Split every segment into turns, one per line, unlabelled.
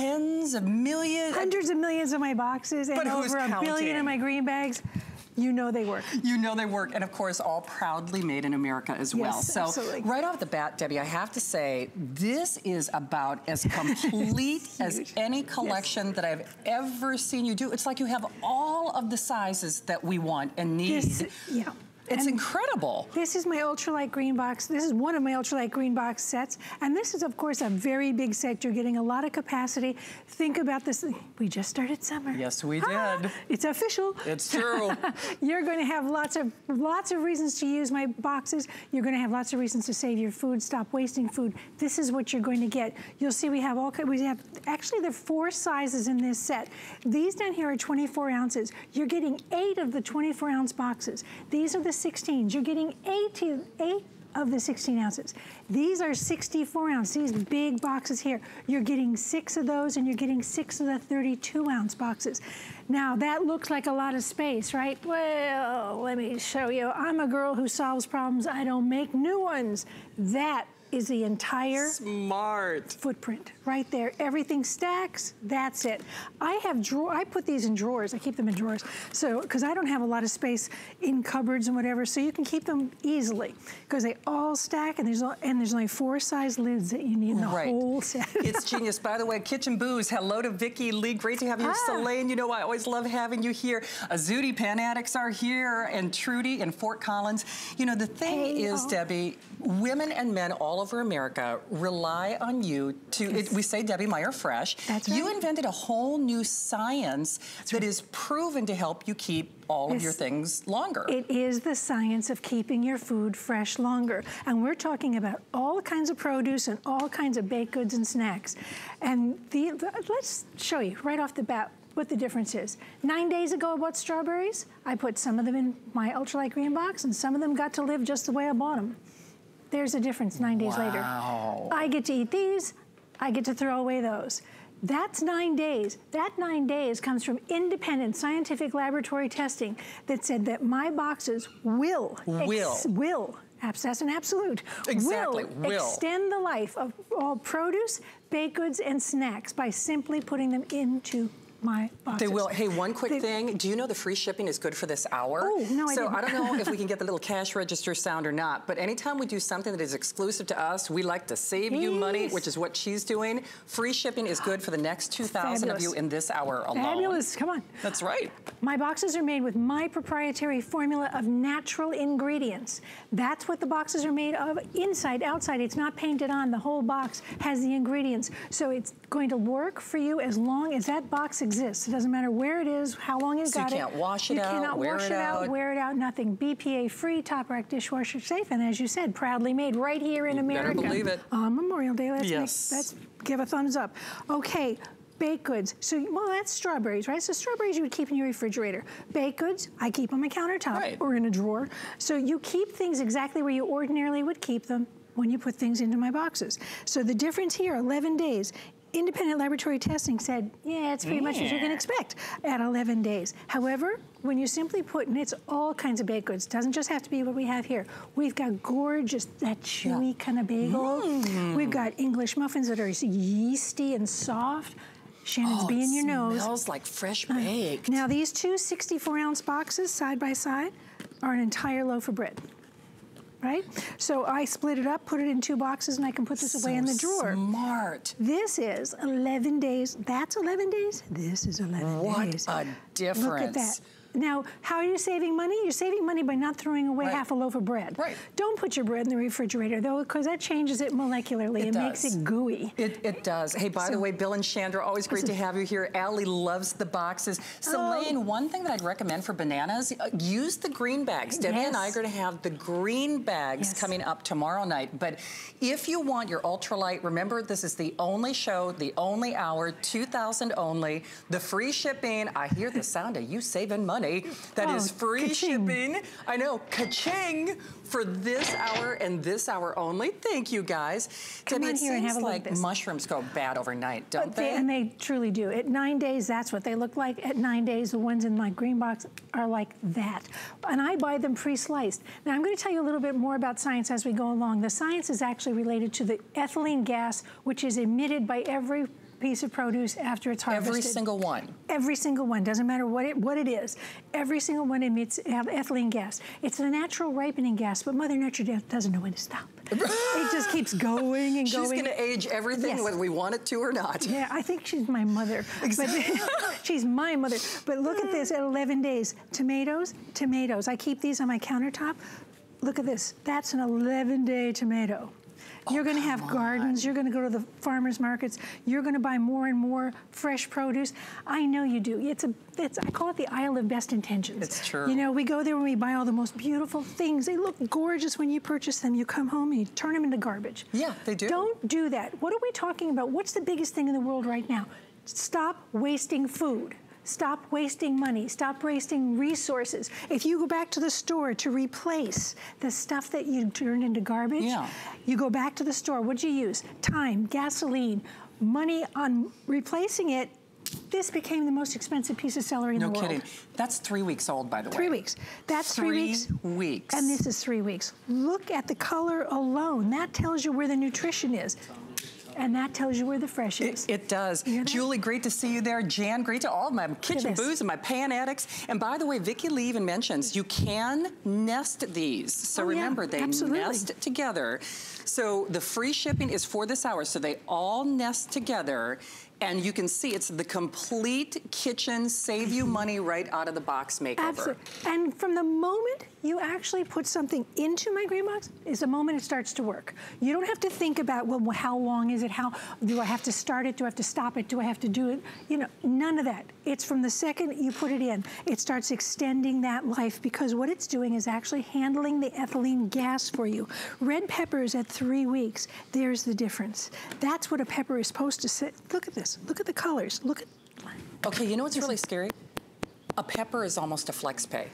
tens of millions.
Hundreds of millions of my boxes and over a
counting?
billion of my green bags you know they work.
You know they work. And of course, all proudly made in America as
yes,
well. So
absolutely.
right off the bat, Debbie, I have to say, this is about as complete as any collection yes. that I've ever seen you do. It's like you have all of the sizes that we want and need.
This, yeah.
It's and incredible.
This is my ultralight green box. This is one of my ultralight green box sets. And this is, of course, a very big set. You're getting a lot of capacity. Think about this. We just started summer.
Yes, we ah, did.
It's official.
It's true.
You're going to have lots of lots of reasons to use my boxes. You're going to have lots of reasons to save your food, stop wasting food. This is what you're going to get. You'll see we have all we have actually there are four sizes in this set. These down here are 24 ounces. You're getting eight of the 24 ounce boxes. These are the 16s. You're getting 18, eight of the 16 ounces. These are 64 ounce, these big boxes here. You're getting six of those and you're getting six of the 32 ounce boxes. Now that looks like a lot of space, right? Well, let me show you. I'm a girl who solves problems. I don't make new ones. That is the entire
smart
footprint right there. Everything stacks, that's it. I have drawer, I put these in drawers. I keep them in drawers. So, because I don't have a lot of space in cupboards and whatever, so you can keep them easily because they all stack and there's, and there's only four size lids that you need in the
right.
whole set.
it's genius. By the way, Kitchen Booze, hello to Vicki Lee. Great to have you. Ah. Selene, you know I always love having you here. Azudi Pan Addicts are here and Trudy in Fort Collins. You know, the thing hey, is, oh. Debbie, women and men all over America rely on you to, yes. it, we say Debbie Meyer Fresh.
That's right.
You invented a whole new science That's that right. is proven to help you keep all of your things longer.
It is the science of keeping your food fresh longer. And we're talking about all kinds of produce and all kinds of baked goods and snacks. And the, the, let's show you right off the bat what the difference is. Nine days ago I bought strawberries. I put some of them in my ultralight green box and some of them got to live just the way I bought them. There's a difference nine days
wow.
later. I get to eat these, I get to throw away those. That's nine days. That nine days comes from independent scientific laboratory testing that said that my boxes will,
will,
will abscess and absolute,
exactly.
will, will extend the life of all produce, baked goods, and snacks by simply putting them into my boxes.
They will. Hey, one quick they, thing. Do you know the free shipping is good for this hour?
Oh, no,
I So
didn't.
I don't know if we can get the little cash register sound or not, but anytime we do something that is exclusive to us, we like to save yes. you money, which is what she's doing. Free shipping is good for the next 2,000 of you in this hour alone.
Fabulous. Come on.
That's right.
My boxes are made with my proprietary formula of natural ingredients. That's what the boxes are made of inside, outside. It's not painted on. The whole box has the ingredients. So it's going to work for you as long as that box exists. It doesn't matter where it is, how long you
so
got
it. you can't wash it
you
out,
cannot
wear
wash
it,
it out, wear it out, nothing. BPA free, top rack dishwasher safe, and as you said, proudly made right here in
you
America.
Better believe it.
On Memorial Day, let's,
yes.
make, let's give a thumbs up. Okay, baked goods. So, well, that's strawberries, right? So strawberries you would keep in your refrigerator. Baked goods, I keep on my countertop
right.
or in a drawer. So you keep things exactly where you ordinarily would keep them when you put things into my boxes. So the difference here, 11 days, independent laboratory testing said, yeah, it's pretty yeah. much what you can expect at 11 days. However, when you simply put, and it's all kinds of baked goods, doesn't just have to be what we have here. We've got gorgeous, that chewy yeah. kind of bagel. Mm. We've got English muffins that are yeasty and soft. Shannon's
oh,
bee in your nose.
smells like fresh baked.
Uh, now these two 64 ounce boxes side by side are an entire loaf of bread right? So I split it up, put it in two boxes, and I can put this
so
away in the drawer.
smart.
This is 11 days. That's 11 days. This is 11
what
days.
What a difference.
Look at that. Now, how are you saving money? You're saving money by not throwing away
right.
half a loaf of bread.
Right.
Don't put your bread in the refrigerator, though, because that changes it molecularly. It, it makes it gooey.
It, it does. Hey, by so, the way, Bill and Chandra, always great to have you here. Allie loves the boxes. Selene, oh. one thing that I'd recommend for bananas, uh, use the green bags. Debbie
yes.
and I are going to have the green bags
yes.
coming up tomorrow night. But if you want your ultralight, remember this is the only show, the only hour, 2000 only. The free shipping, I hear the sound of you saving money. That oh. is free shipping. I know, ka-ching for this hour and this hour only. Thank you guys.
Come
Debbie,
on here and have a
like
look
mushrooms go bad overnight, don't they,
they? And they truly do. At nine days, that's what they look like. At nine days, the ones in my green box are like that. And I buy them pre-sliced. Now, I'm going to tell you a little bit more about science as we go along. The science is actually related to the ethylene gas, which is emitted by every piece of produce after it's harvested.
Every single one.
Every single one. Doesn't matter what it, what it is. Every single one emits ethylene gas. It's a natural ripening gas, but Mother Nature doesn't know when to stop. it just keeps going and going.
She's going to age everything yes. whether we want it to or not.
Yeah, I think she's my mother. Exactly. she's my mother. But look at this at 11 days. Tomatoes, tomatoes. I keep these on my countertop. Look at this. That's an 11-day tomato. Oh, you're going to have gardens. On. You're going to go to the farmers markets. You're going to buy more and more fresh produce. I know you do. It's a, it's, I call it the Aisle of Best Intentions.
It's true.
You know, we go there and we buy all the most beautiful things. They look gorgeous when you purchase them. You come home and you turn them into garbage.
Yeah, they do.
Don't do that. What are we talking about? What's the biggest thing in the world right now? Stop wasting food. Stop wasting money. Stop wasting resources. If you go back to the store to replace the stuff that you turned into garbage, yeah. you go back to the store. What'd you use? Time, gasoline, money on replacing it this became the most expensive piece of celery in
no
the world.
No kidding. That's three weeks old, by the
way. Three weeks. That's three,
three
weeks.
weeks.
And this is three weeks. Look at the color alone. That tells you where the nutrition is. And that tells you where the fresh is.
It, it does. Julie, great to see you there. Jan, great to all of my kitchen booze and my pan addicts. And by the way, Vicki Lee even mentions you can nest these. So
oh,
remember,
yeah,
they
absolutely.
nest together. So the free shipping is for this hour. So they all nest together and you can see it's the complete kitchen, save you money right out of the box makeover.
Absolutely. And from the moment you actually put something into my green box is the moment it starts to work. You don't have to think about, well, how long is it? How do I have to start it? Do I have to stop it? Do I have to do it? You know, none of that. It's from the second you put it in, it starts extending that life because what it's doing is actually handling the ethylene gas for you. Red peppers at three weeks, there's the difference. That's what a pepper is supposed to sit. Look at this. Look at the colors. Look at.
Okay, you know what's really scary? A pepper is almost a flex pay.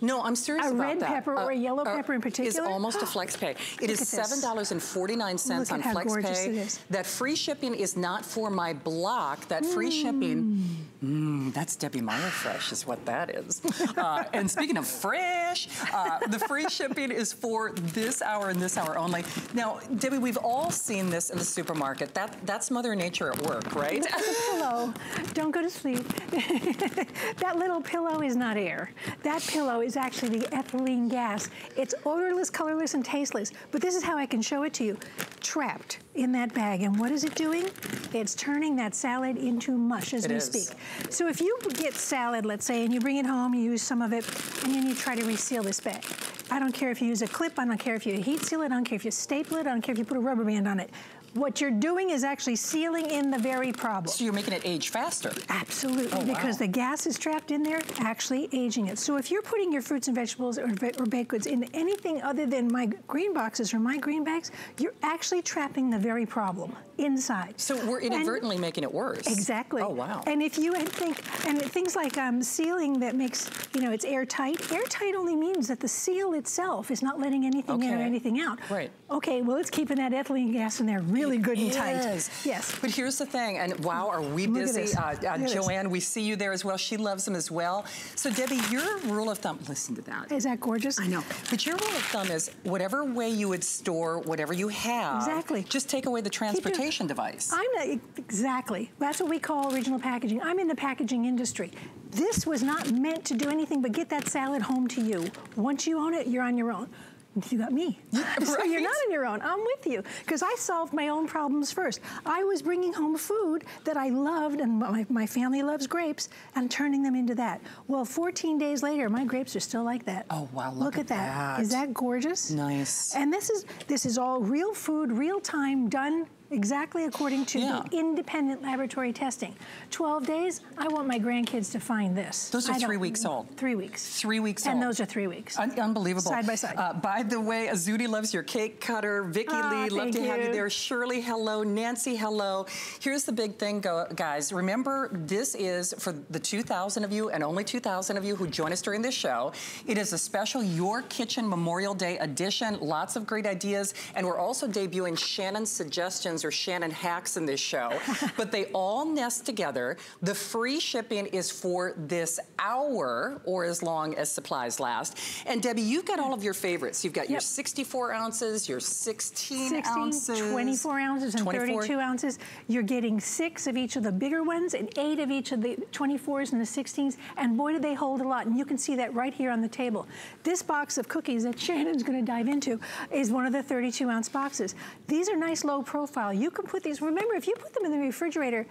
No, I'm serious
a
about
red
that.
pepper or a yellow uh, pepper in particular?
Is almost a flex pay. It is $7.49 on flex pay. That free shipping is not for my block. That free mm. shipping, mm, that's Debbie Meyer Fresh is what that is. uh, and speaking of fresh, uh, the free shipping is for this hour and this hour only. Now, Debbie, we've all seen this in the supermarket. That That's Mother Nature at work, right?
Look at the pillow. Don't go to sleep. that little pillow is not air. That pillow is actually the ethylene gas. It's odorless, colorless, and tasteless. But this is how I can show it to you. Trapped in that bag. And what is it doing? It's turning that salad into mush as
it
we
is.
speak. So if you get salad, let's say, and you bring it home, you use some of it, and then you try to reseal this bag. I don't care if you use a clip, I don't care if you heat seal it, I don't care if you staple it, I don't care if you put a rubber band on it. What you're doing is actually sealing in the very problem.
So you're making it age faster.
Absolutely,
oh,
because
wow.
the gas is trapped in there, actually aging it. So if you're putting your fruits and vegetables or, or baked goods in anything other than my green boxes or my green bags, you're actually trapping the very problem inside.
So we're inadvertently and making it worse.
Exactly.
Oh, wow.
And if you think, and things like um, sealing that makes, you know, it's airtight. Airtight only means that the seal itself is not letting anything
okay.
in or anything out.
Right.
Okay, well, it's keeping that ethylene gas in there really really good and tight. Yes.
But here's the thing, and wow, are we busy. Uh, uh, Joanne, we see you there as well. She loves them as well. So Debbie, your rule of thumb, listen to that.
Is that gorgeous?
I know. But your rule of thumb is whatever way you would store whatever you have,
exactly.
just take away the transportation device.
I'm not, exactly. That's what we call original packaging. I'm in the packaging industry. This was not meant to do anything but get that salad home to you. Once you own it, you're on your own you got me.
right.
So you're not on your own. I'm with you because I solved my own problems first. I was bringing home food that I loved and my, my family loves grapes and turning them into that. Well, 14 days later, my grapes are still like that.
Oh, wow, look,
look at,
at
that.
that.
Is that gorgeous?
Nice.
And this is, this is all real food, real time, done exactly according to yeah. the independent laboratory testing. 12 days, I want my grandkids to find this.
Those are three weeks old.
Three weeks.
Three weeks
and
old.
And those are three weeks.
Un unbelievable.
Side by side.
Uh, by the way, Azudi loves your cake cutter. Vicki
oh,
Lee, love to
you.
have you there. Shirley, hello. Nancy, hello. Here's the big thing, go, guys. Remember, this is for the 2,000 of you and only 2,000 of you who join us during this show. It is a special Your Kitchen Memorial Day edition. Lots of great ideas. And we're also debuting Shannon's suggestions or Shannon hacks in this show, but they all nest together. The free shipping is for this hour or as long as supplies last. And Debbie, you've got all of your favorites. You've got yep. your 64 ounces, your 16, 16 ounces.
24 ounces and 24. 32 ounces. You're getting six of each of the bigger ones and eight of each of the 24s and the 16s. And boy, do they hold a lot. And you can see that right here on the table. This box of cookies that Shannon's gonna dive into is one of the 32 ounce boxes. These are nice low profile. You can put these, remember, if you put them in the refrigerator,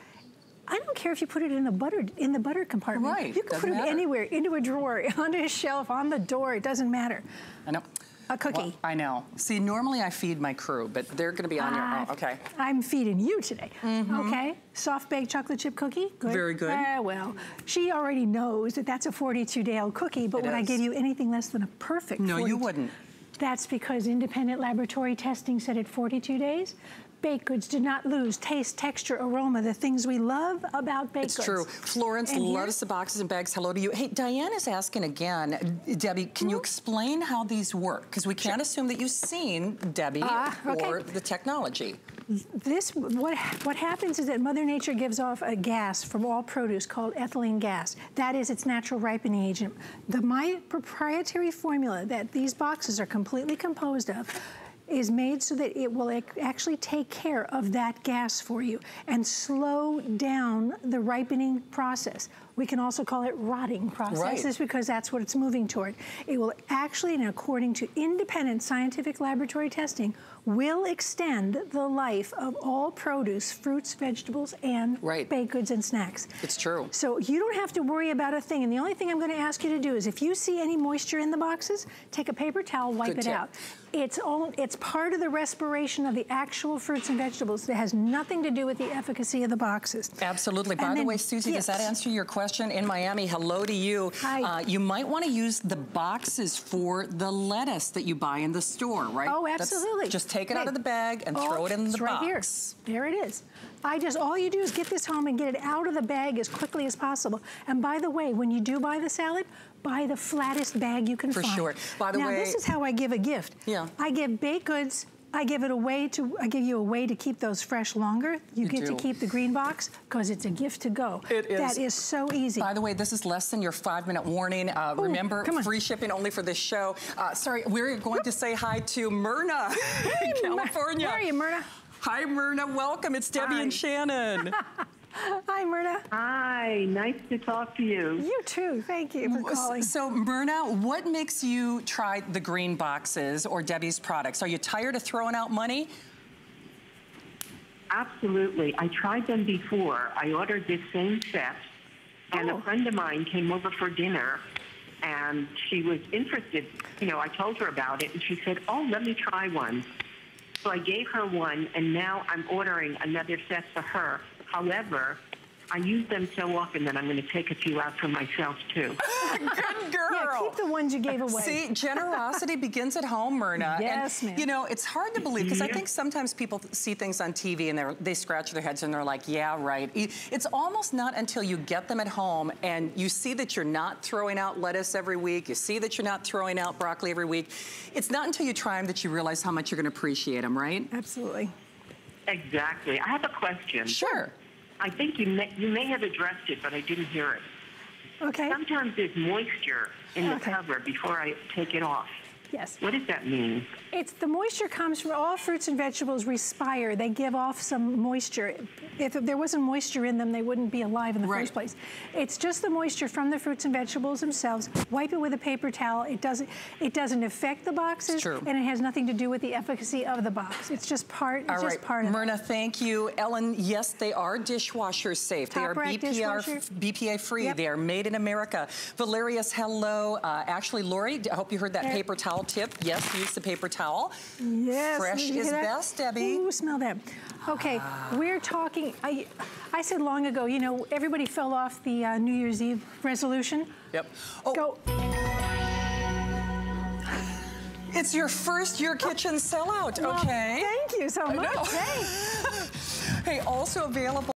I don't care if you put it in the butter in the butter compartment.
Right.
You can
put
it anywhere, into a drawer, onto a shelf, on the door. It doesn't matter.
I know.
A cookie. Well,
I know. See, normally I feed my crew, but they're going to be on uh, your own. Okay.
I'm feeding you today. Mm -hmm. Okay. Soft baked chocolate chip cookie. Good.
Very good.
Uh, well, she already knows that that's a 42 day old cookie, but it would is. I give you anything less than a perfect
No,
42?
you wouldn't.
That's because independent laboratory testing said at 42 days, baked goods do not lose taste, texture, aroma, the things we love about baked
it's
goods.
It's true. Florence and loves the boxes and bags. Hello to you. Hey, Diane is asking again, Debbie, can you mm-hmm. explain how these work? Because we can't sure. assume that you've seen Debbie uh, okay. or the technology.
This, what, what happens is that Mother Nature gives off a gas from all produce called ethylene gas. That is its natural ripening agent. The, my proprietary formula that these boxes are completely composed of is made so that it will actually take care of that gas for you and slow down the ripening process. We can also call it rotting processes right. because that's what it's moving toward. It will actually, and according to independent scientific laboratory testing, will extend the life of all produce, fruits, vegetables, and right. baked goods and snacks.
It's true.
So you don't have to worry about a thing. And the only thing I'm going to ask you to do is if you see any moisture in the boxes, take a paper towel, wipe Good it tip. out. It's all it's part of the respiration of the actual fruits and vegetables. It has nothing to do with the efficacy of the boxes.
Absolutely. By the way, Susie, does that answer your question? In Miami, hello to you.
Hi. Uh,
you might want to use the boxes for the lettuce that you buy in the store, right?
Oh, absolutely.
That's, just take it out of the bag and oh, throw it in the
right
box.
Here. There it is. I just, all you do is get this home and get it out of the bag as quickly as possible. And by the way, when you do buy the salad, buy the flattest bag you can
For
find.
For sure. By the
now,
way.
Now, this is how I give a gift.
Yeah.
I give baked goods I give it a way to, I give you a way to keep those fresh longer. You, you get do. to keep the green box because it's a gift to go.
It is.
That is so easy.
By the way, this is less than your five minute warning. Uh, Ooh, remember, free shipping only for this show. Uh, sorry, we're going to say hi to Myrna in California.
Where are you, Myrna?
Hi, Myrna. Welcome. It's Debbie hi. and Shannon.
Hi, Myrna.
Hi, nice to talk to you.
You too. Thank you for calling.
So, Myrna, what makes you try the green boxes or Debbie's products? Are you tired of throwing out money?
Absolutely. I tried them before. I ordered this same set, and oh. a friend of mine came over for dinner, and she was interested. You know, I told her about it, and she said, oh, let me try one. So I gave her one, and now I'm ordering another set for her. However, I use them so often that I'm going to take a few out for myself too.
Good girl.
Yeah, keep the ones you gave away.
See, generosity begins at home, Myrna.
Yes,
and, You know, it's hard to believe because I think sometimes people see things on TV and they scratch their heads and they're like, yeah, right. It's almost not until you get them at home and you see that you're not throwing out lettuce every week, you see that you're not throwing out broccoli every week. It's not until you try them that you realize how much you're going to appreciate them, right?
Absolutely.
Exactly. I have a question.
Sure.
I think you may, you may have addressed it, but I didn't hear it.
Okay.
Sometimes there's moisture in the okay. cover before I take it off.
Yes.
What does that mean?
It's the moisture comes from all fruits and vegetables respire. They give off some moisture. If there wasn't moisture in them, they wouldn't be alive in the right. first place. It's just the moisture from the fruits and vegetables themselves. Wipe it with a paper towel. It doesn't it doesn't affect the boxes True. and it has nothing to do with the efficacy of the box. It's just part it's
all
just
right.
part of
Myrna,
it.
thank you. Ellen, yes, they are dishwasher safe.
Top
they are BPR, BPA free.
Yep.
They are made in America. Valerius, hello. Uh, actually, Lori, I hope you heard that there. paper towel tip. Yes, use the paper towel.
Yes.
Fresh is
that?
best, Debbie.
Ooh, smell that. Okay, we're talking, I, I said long ago, you know, everybody fell off the uh, New Year's Eve resolution.
Yep. Oh.
Go.
It's your first Your Kitchen sellout,
well,
okay?
Thank you so much.
hey, also available